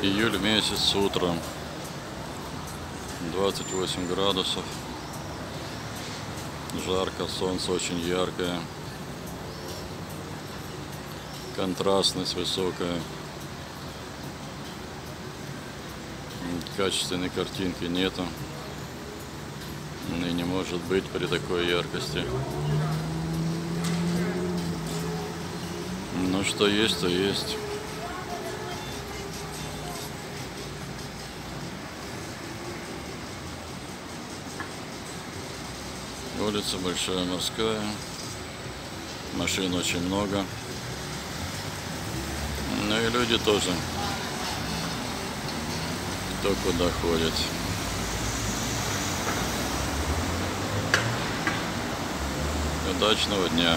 Июль месяц утром. 28 градусов. Жарко, солнце очень яркое. Контрастность высокая. Качественной картинки нету. И не может быть при такой яркости. Ну что есть, то есть. Улица Большая Морская. Машин очень много. Ну и люди тоже. Кто куда ходит. Удачного дня.